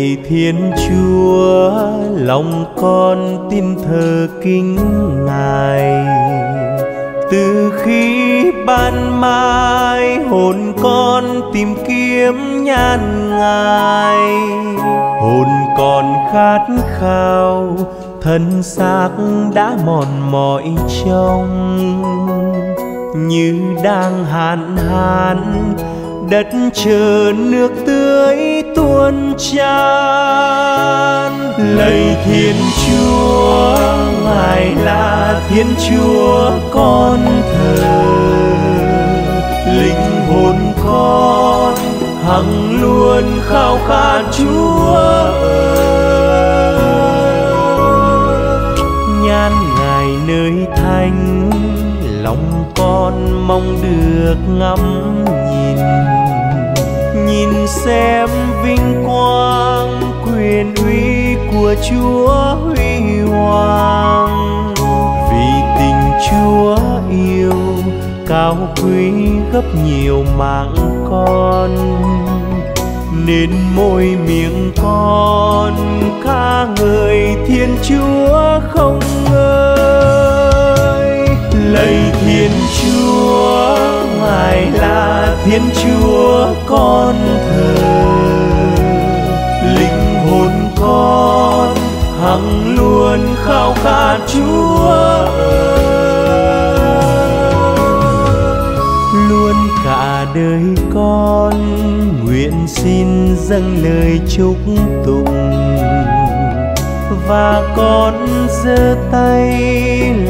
lạy thiên chúa, lòng con tin thờ kính ngài. Từ khi ban mai hồn con tìm kiếm nhan ngài, hồn con khát khao, thân xác đã mòn mỏi trong như đang hạn hán, đất chờ nước tưới tuôn tràn lạy thiên chúa, ngài là thiên chúa con thờ. Linh hồn con hằng luôn khao khát chúa nhan ngài nơi thánh lòng con mong được ngắm nhìn nhìn xem vinh quang, quyền uy của chúa huy hoàng. Vì tình chúa yêu, cao quý gấp nhiều mạng con. Nên môi miệng con ca ngợi thiên chúa không ngơi. Lạy thiên chúa thiên chúa con thờ, linh hồn con hằng luôn khao khát chúa luôn cả đời con nguyện xin dâng lời chúc tụng. Và con giơ tay,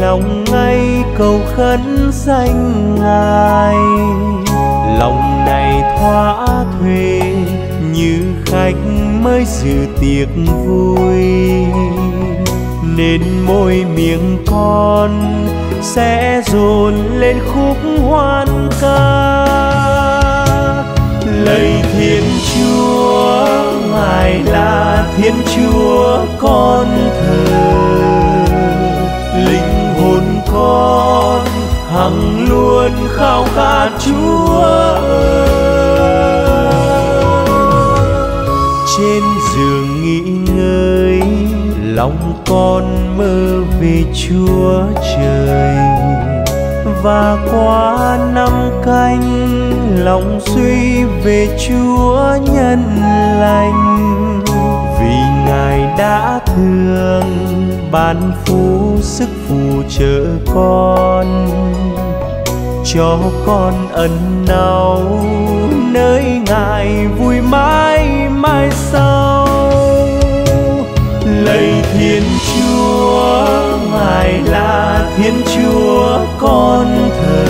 lòng ngay cầu khấn danh ngài lòng này thỏa thuê, như khách mới dự tiệc vui. Nên môi miệng con sẽ dồn lên khúc hoan ca. Lạy thiên chúa, ngài là thiên chúa con thờ. Linh hồn con hằng luôn khao khát chúa. Lòng con mơ về chúa trời. Và qua năm canh, lòng suy về chúa nhân lành. Vì ngài đã thương, ban phú sức phù trợ con. Cho con ẩn náu, nơi ngài vui mãi mãi sau lạy thiên chúa, ngài là thiên chúa con thờ.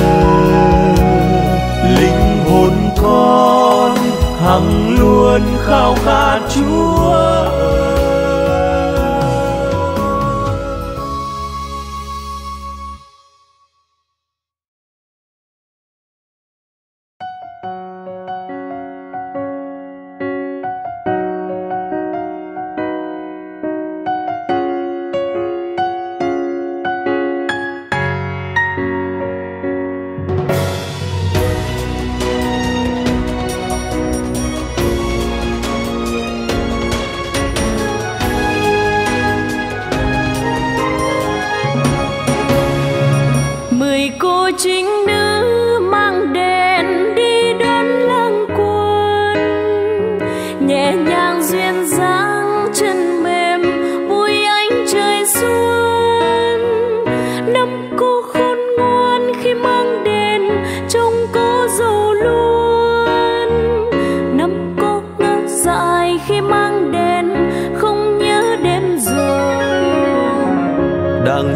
Linh hồn con hằng luôn khao khát chúa. 心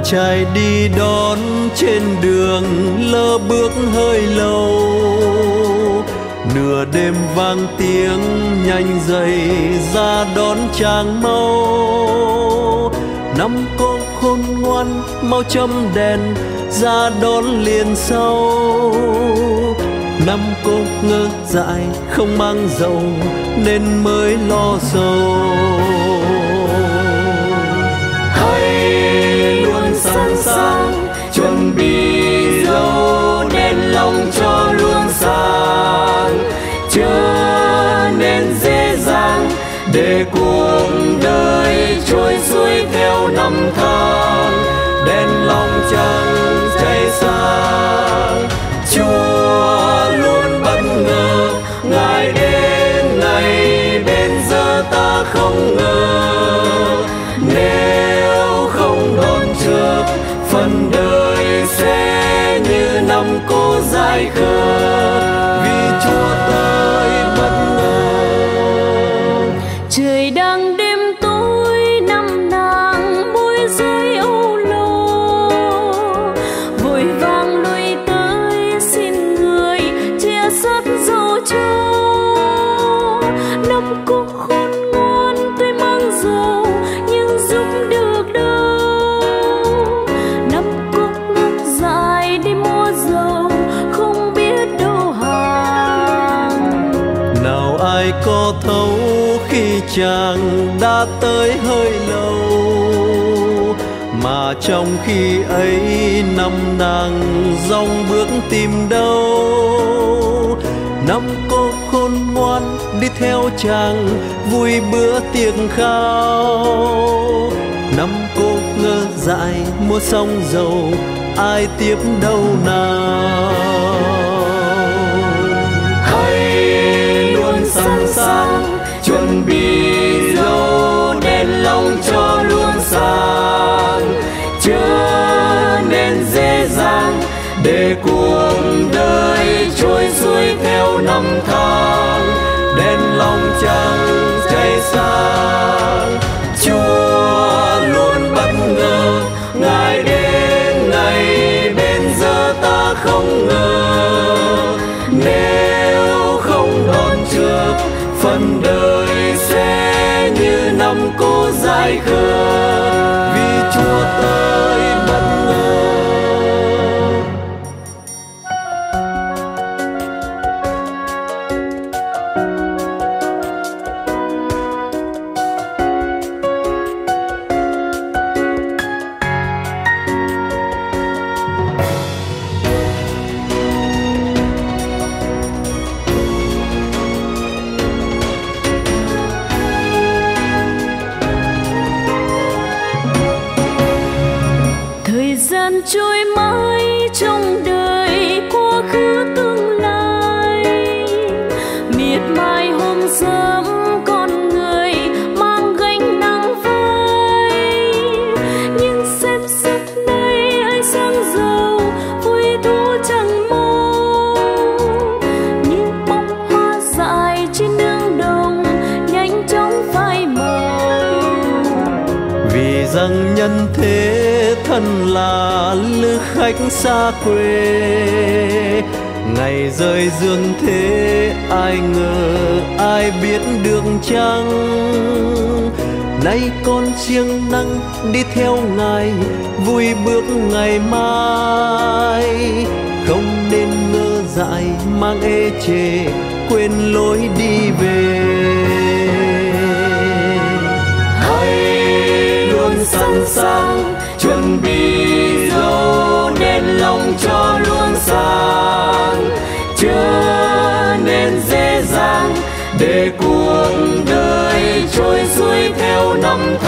trai đi đón trên đường, lơ bước hơi lâu. Nửa đêm vang tiếng nhanh dậy ra đón chàng mau. Năm cô khôn ngoan, mau châm đèn, ra đón liền sau. Năm cô ngơ dại, không mang dầu, nên mới lo sầu. Trôi xuôi theo năm tháng đèn lòng chẳng cháy sáng chúa luôn bất ngờ, ngài đến ngày bên giờ ta không ngờ. Nếu không đón trước, phần đời sẽ như năm cô dài khờ chàng đã tới hơi lâu, mà trong khi ấy năm nàng dòng bước tìm đâu. Năm khôn ngoan, đi theo chàng vui bữa tiệc khao. Năm cô ngơ dại mua xong dầu, ai tiếp đâu nào? Hay luôn sẵn sàng chuẩn bị dầu đèn lòng cho luôn sáng chưa nên dễ dàng để cuộc phần đời sẽ như năm cô dài khờ vì chúa tôi trôi mãi trong đời quá khứ tương lai. Miệt mài hôm sớm con người mang gánh nặng vai nhưng xem sức nay ánh sáng giàu vui thu chẳng mong. Những bông hoa dài trên nương đồng nhanh chóng phai màu. Vì rằng nhân thế thân là lưu khách xa quê. Ngày rơi dương thế, ai ngờ ai biết được chăng? Nay con chiêng năng đi theo ngài, vui bước ngày mai. Không nên ngơ dại mang ê chề, quên lối đi về. Hãy luôn sẵn sàng theo năm tháng